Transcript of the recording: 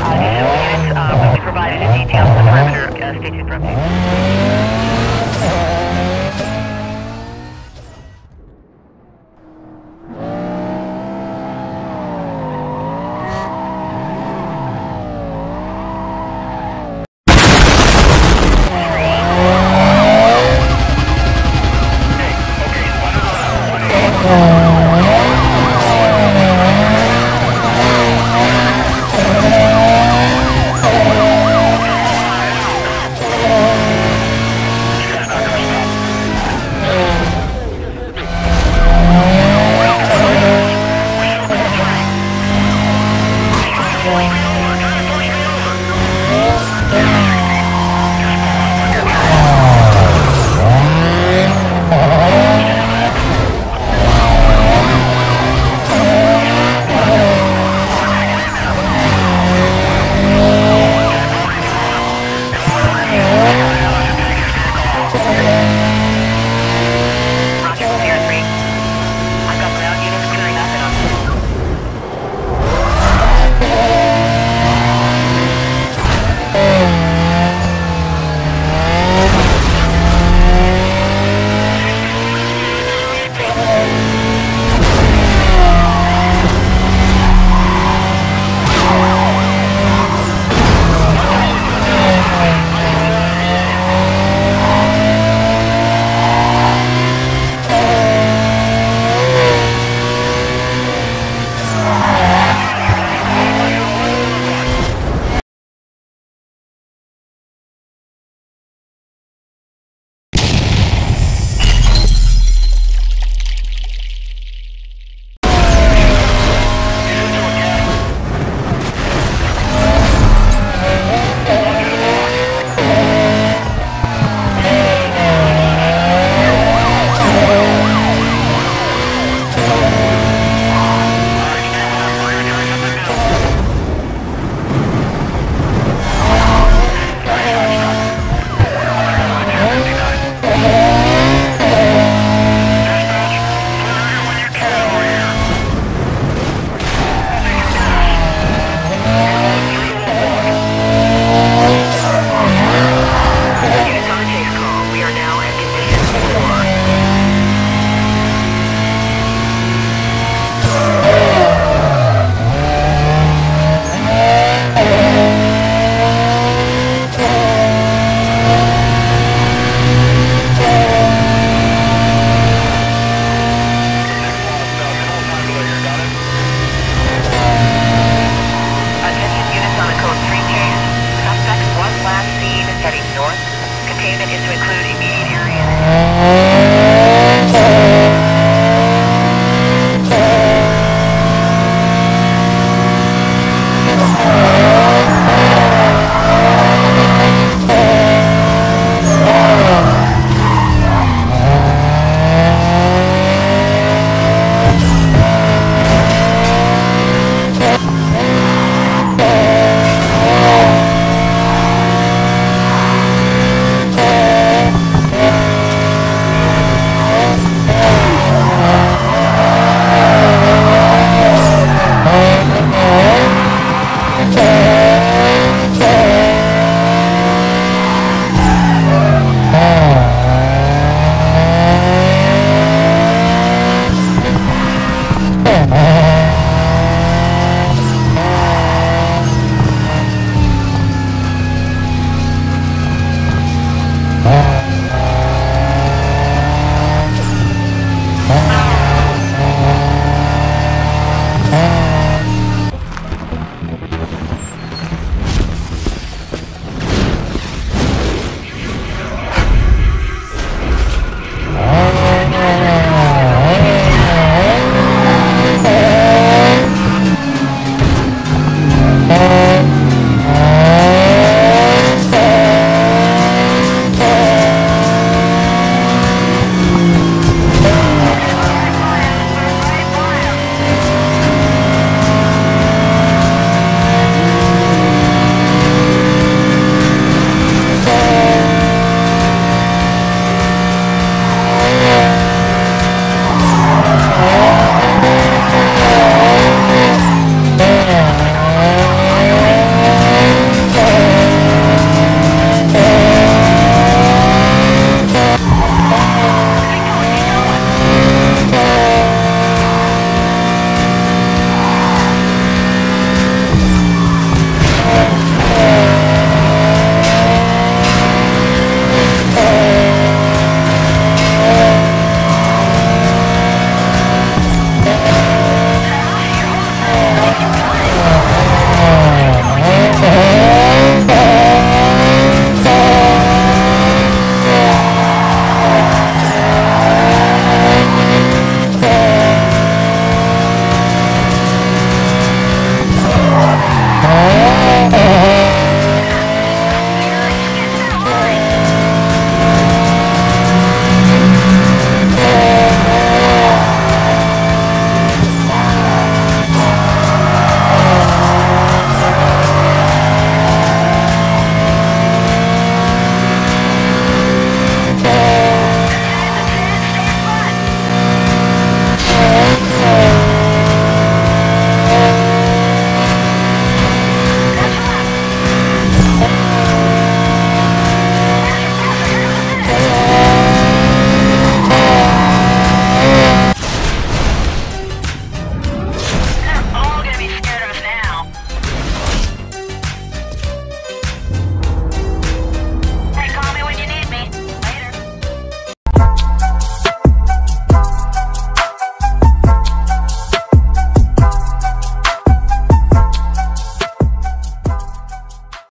additional units will be provided in detail to the perimeter. stay tuned for updates.